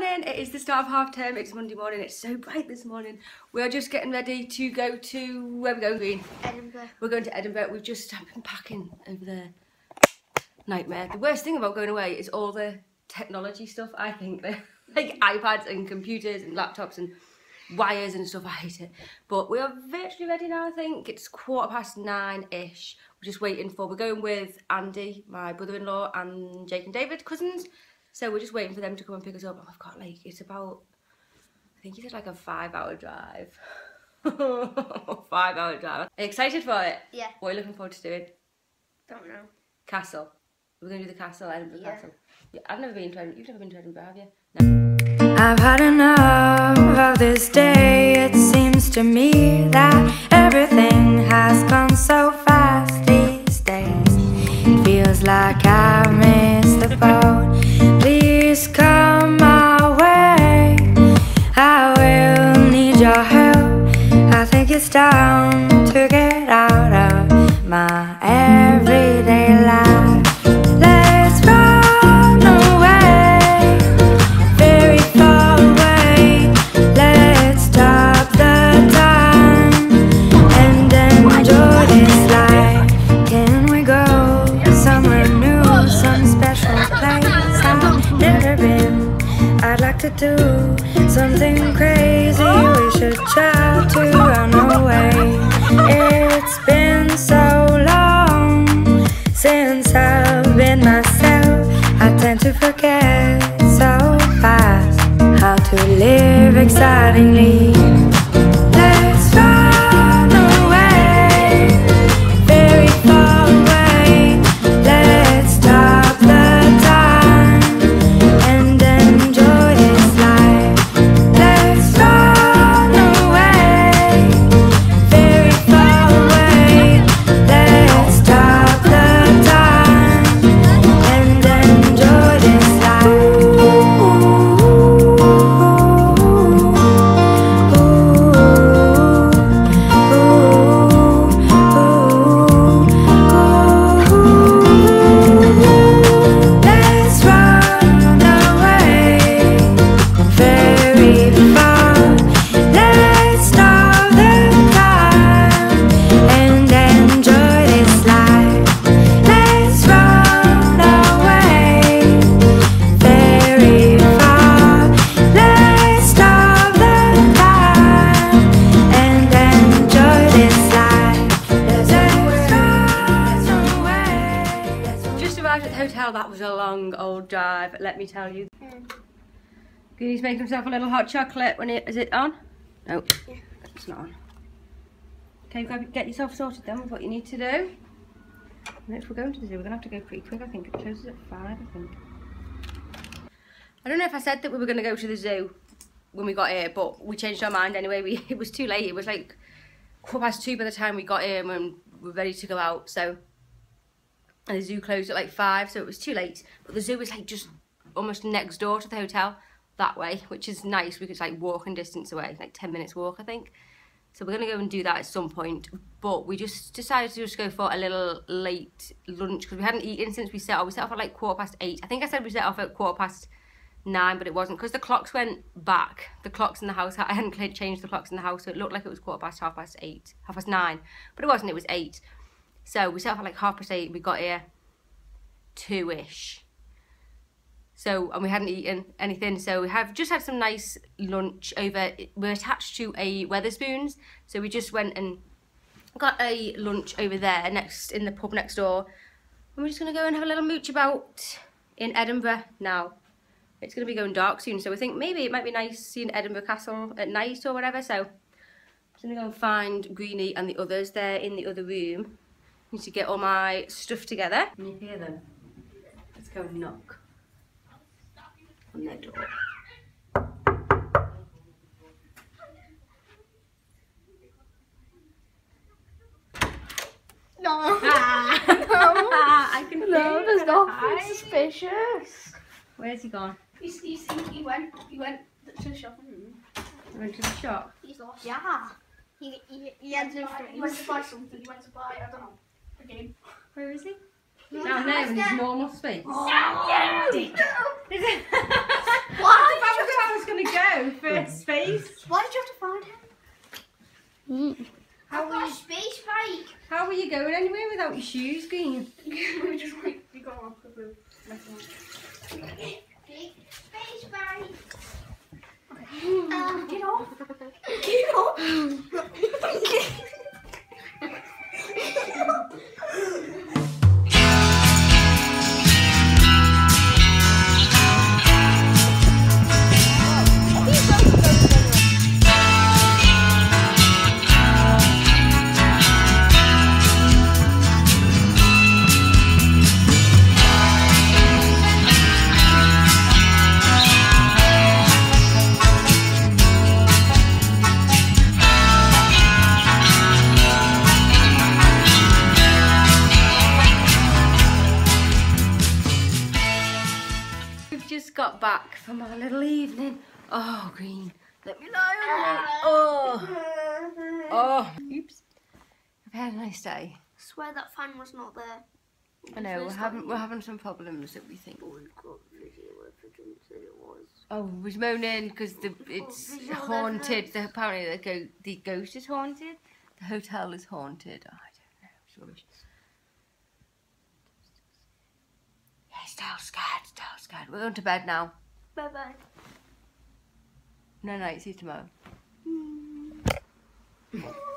morning. It is the start of half term. It's Monday morning. It's so bright this morning. We are just getting ready to go to where we going, Green? Edinburgh. We're going to Edinburgh. We've just been packing over there. Nightmare. The worst thing about going away is all the technology stuff. I think like iPads and computers and laptops and wires and stuff. I hate it. But we are virtually ready now. I think it's quarter past nine ish. We're just waiting for. We're going with Andy, my brother-in-law, and Jake and David, cousins. So we're just waiting for them to come and pick us up. And we've got like it's about. I think he said like a five-hour drive. five-hour drive. Are you excited for it? Yeah. What are you looking forward to doing? Don't know. Castle. We're going to do the castle, Edinburgh Yeah. Castle. Yeah, I've never been to Edinburgh. You've never been to Edinburgh, have you? I've had enough of this day. It seems to me that everything has gone so fast these days. It feels like I missed Time to get out of my everyday life. Let's run away very far away. Let's stop the time and enjoy this life. Can we go somewhere new, some special place I've never been? I'd like to do something crazy. Since I've been myself. I tend to forget so fast how to live excitingly. Hotel. That was a long old drive, let me tell you. Goonie's making himself a little hot chocolate. When it is it on? No, it's not on. Okay, go get yourself sorted then with what you need to do. And if we're going to the zoo, we're gonna have to go pretty quick. I think it closes at five. I think. I don't know if I said that we were gonna go to the zoo when we got here, but we changed our mind anyway. We it was too late. It was like quarter past two by the time we got here and we were ready to go out. So and the zoo closed at like five, so it was too late. But the zoo was like just almost next door to the hotel that way, which is nice because it's like walking distance away, like 10 minutes walk, I think. So we're gonna go and do that at some point. But we just decided to just go for a little late lunch because we hadn't eaten since we set off. We set off at like quarter past eight. I think I said we set off at quarter past nine, but it wasn't because the clocks went back. The clocks in the house, I hadn't changed the clocks in the house, so it looked like it was quarter past, half past eight, half past nine, but it wasn't. It was eight. So we set off at like half past eight. We got here two ish. So and we hadn't eaten anything. So we have just had some nice lunch over. We're attached to a Wetherspoons, so we just went and got a lunch over there next in the pub next door. And we're just gonna go and have a little mooch about in Edinburgh now. It's gonna be going dark soon, so we think maybe it might be nice seeing Edinburgh Castle at night or whatever. So I'm gonna go and find Greenie and the others. They're in the other room. Need to get all my stuff together. Can you hear them? Let's go and knock on their door. No. Ah, I can No, hear there's you. nothing Hi. suspicious. Where's he gone? He's, he's, he, he went, he went to the shop. He went to the shop. He's lost. Yeah. He, he, he had to He went to buy something. He went to buy, I don't know, where is he? Down there in his normal space. Oh. Shut your! Is it? I was going to go first space. Why did you have to find him? Mm. How I've got you... a space bike. How were you going anywhere without your shoes, Green? Back from our little evening. Oh, Green, let me lie on you. Oh, oh. Oops. I've had a nice day. Swear that fan was not there. I know we're having we're having some problems that we think. Oh, we've got video evidence that it was. Oh, moaning because the it's haunted. The, apparently the go the ghost is haunted. The hotel is haunted. Oh, I don't know. It's rubbish. Yeah, still scared. Still scared. We're going to bed now. Bye bye. No no, See you tomorrow. Mm.